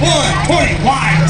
one, 21.